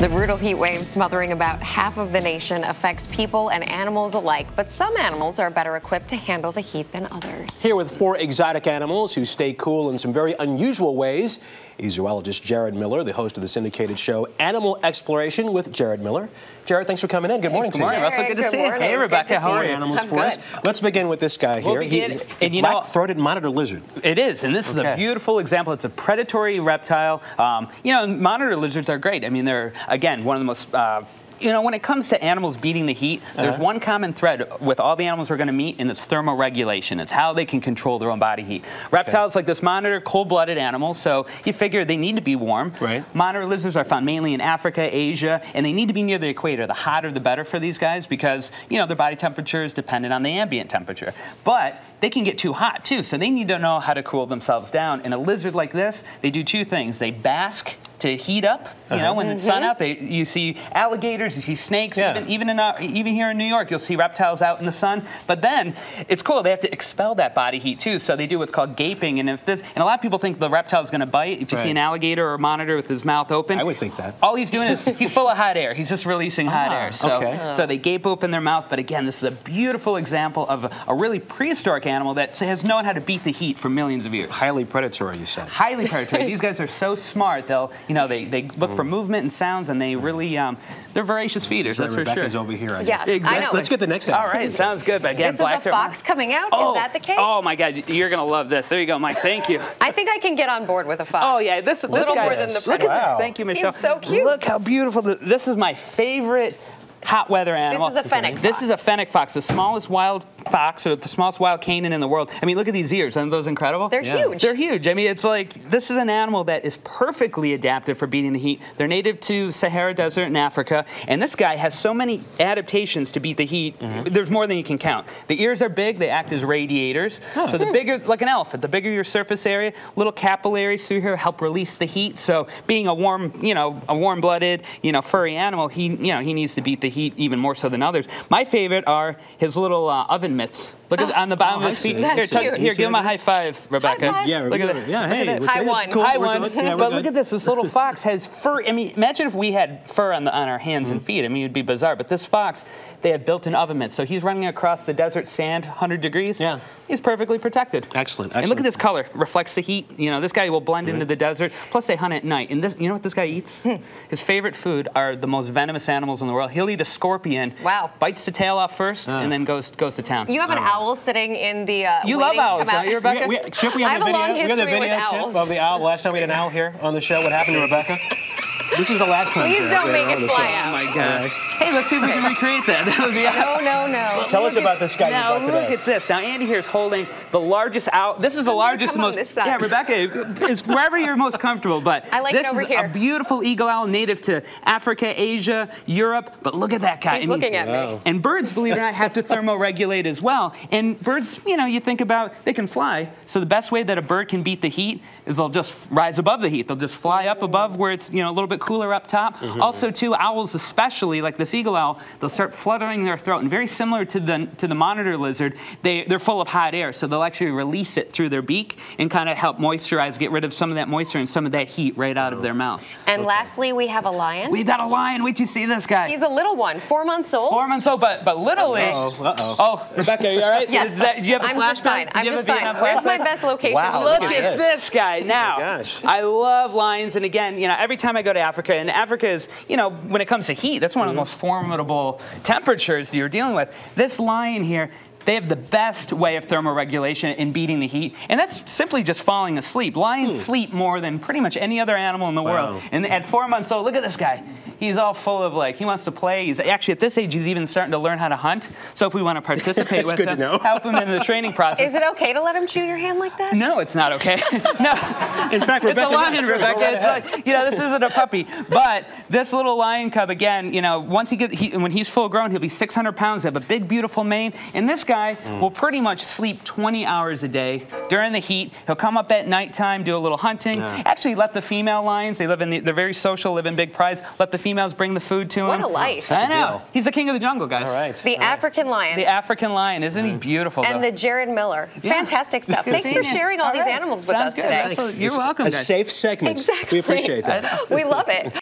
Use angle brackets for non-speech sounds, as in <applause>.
The brutal heat wave smothering about half of the nation affects people and animals alike, but some animals are better equipped to handle the heat than others. Here with four exotic animals who stay cool in some very unusual ways is zoologist Jarod Miller, the host of the syndicated show Animal Exploration with Jarod Miller. Jarod, thanks for coming in. Good morning Good morning, you. Russell. Good to Good see you. morning. Hey, Good Rebecca. to How are you? animals I'm for us. Let's begin with this guy We'll here. begin- He's and a you black-throated monitor lizard. It is, and this is a beautiful example. It's a predatory reptile. Um, you know, monitor lizards are great. I mean, they're again one of the most. Uh, you know, when it comes to animals beating the heat, there's Uh-huh. one common thread with all the animals we're going to meet, and it's thermoregulation. It's how they can control their own body heat. Reptiles like this monitor, cold-blooded animals, so you figure they need to be warm. Right. Monitor lizards are found mainly in Africa, Asia, and they need to be near the equator. The hotter, the better for these guys because, you know, their body temperature is dependent on the ambient temperature. But they can get too hot too, so they need to know how to cool themselves down. And a lizard like this, they do two things. They bask to heat up, you know, when it's sun out. They, you see alligators, you see snakes, Yeah. even, even, in, uh, even here in New York, you'll see reptiles out in the sun. But then it's cool, they have to expel that body heat too, so they do what's called gaping. And if this, and a lot of people think the reptile's gonna bite. If you Right. see an alligator or a monitor with his mouth open, I would think that. all he's doing is he's full of hot air. He's just releasing hot Ah, air. So, okay. so they gape open their mouth. But again, this is a beautiful example of a, a really prehistoric animal that has known how to beat the heat for millions of years. Highly predatory, you said. Highly predatory. These guys are so smart. They'll, you know, they, they look for movement and sounds, and they really, um, they're voracious feeders. Sorry, that's for Rebecca's sure. over here. I Yeah, guess. I Exactly. know. Let's get the next All animal. right, sounds good. But again, This is a black fox coming out. Oh, is that the case? Oh my God, you're gonna love this. There you go, Mike. Thank you. <laughs> I think I can get on board with a fox. Oh yeah, this, this little guy more than is- the Look at Wow. this. Thank you, Michelle. He's so cute. Look how beautiful. th- This is my favorite hot weather animal. This is a fennec fox. This is a fennec fox, the smallest wild fox or the smallest wild canine in the world. I mean, look at these ears. Aren't those incredible? They're Yeah. huge. They're huge. I mean, it's like this is an animal that is perfectly adapted for beating the heat. They're native to Sahara Desert in Africa, and this guy has so many adaptations to beat the heat. There's more than you can count. The ears are big; they act as radiators. So the bigger, like an elephant, the bigger your surface area, little capillaries through here help release the heat. So being a warm, you know, a warm-blooded, you know, furry animal, he, you know, he needs to beat the heat even more so than others. My favorite are his little uh, oven mitts. Look at on the bottom Oh, of his feet. Here, tuck- here, give him a high five, Rebecca. five. Yeah, Look at good. that. Yeah, Look hey. at High one. Cool. Hi we're one. good. Yeah, but good. look at this. This little fox has fur. I mean, imagine if we had fur on, the, on our hands Mm-hmm. and feet. I mean, it'd be bizarre. But this fox, they have built-in oven mitts. So he's running across the desert sand, 100 degrees. Yeah. He's perfectly protected. Excellent, And look at this color. Reflects the heat. You know, this guy will blend into the desert. Plus, they hunt at night. And this, you know what this guy eats? Hmm. His favorite food are the most venomous animals in the world. He'll eat a scorpion. Wow. Bites the tail off first, Ah. and then goes goes to town. You have an owl sitting in the. Uh, You love to owls, come out. don't you, Rebecca? We, we, Chip, we have, I have the a video. long we have the history with video Chip, owls. of the owl. Last time we had an owl here on the show. What happened to Rebecca? This is the last time. Please don't make it fly out. Oh my god. Hey, let's see if we can recreate that. <laughs> That would be No, no, no. Tell us about this guy you Now brought look at this. Now Andy here is holding the largest out. This is the oh, I'm gonna largest, come on most. this side. Yeah, Rebecca, it's wherever you're most comfortable. But I like it this over is here. a beautiful eagle owl, native to Africa, Asia, Europe. But look at that guy. He's I mean, looking at me. And birds, believe it or not, have to thermoregulate as well. And birds, you know, you think about they can fly. So the best way that a bird can beat the heat is they'll just rise above the heat. They'll just fly up above where it's you know a little bit cooler up top. Mm-hmm. Also, too, owls, especially like this eagle owl, they'll start fluttering their throat. And very similar to the to the monitor lizard, they they're full of hot air, so they'll actually release it through their beak and kind of help moisturize, get rid of some of that moisture and some of that heat right out of their mouth. And lastly, we have a lion. We've got a lion. Wait till you see this guy. He's a little one, four months old. Four months old, but but literally. Uh-oh, uh-oh. Oh, Rebecca, are you all right? Yes. Is that, do you have a I'm flashback? just fine. I'm just fine. Where's my best location? Wow, Look Look at at this guy now. gosh. I love lions, and again, you know, every time I go to Africa, and Africa is, you know, when it comes to heat, that's one of the mm-hmm. most formidable temperatures you're dealing with. This lion here. They have the best way of thermoregulation in beating the heat, and that's simply just falling asleep. Lions hmm. sleep more than pretty much any other animal in the Wow. world. And at four months old, look at this guy. He's all full of like, he wants to play. He's actually at this age, he's even starting to learn how to hunt. So if we want to participate <laughs> That's with good to him, know. <laughs> help him in the training process. Is it okay to let him chew your hand like that? No, it's not okay. <laughs> no. In fact, It's a lion, Rebecca. right it's ahead. like, you know, this isn't a puppy. But this little lion cub, again, you know, once he get, he, when he's full grown, he'll be 600 pounds, have a big, beautiful mane. And this guy Mm. will pretty much sleep 20 hours a day during the heat. He'll come up at nighttime, do a little hunting. Yeah. Actually, let the female lions, they live in the, they're very social, live in big prides. Let the females bring the food to him. What a life. I Such a know. deal. He's the king of the jungle, guys. All right. The all right. African lion. The African lion, isn't Mm. he beautiful? and though? the Jarod Miller. Yeah. Fantastic stuff. Thanks for sharing all, these right. animals with Sounds us good. today. Absolutely. You're It's welcome, A guys. safe segment. Exactly. We appreciate that. <laughs> We love it.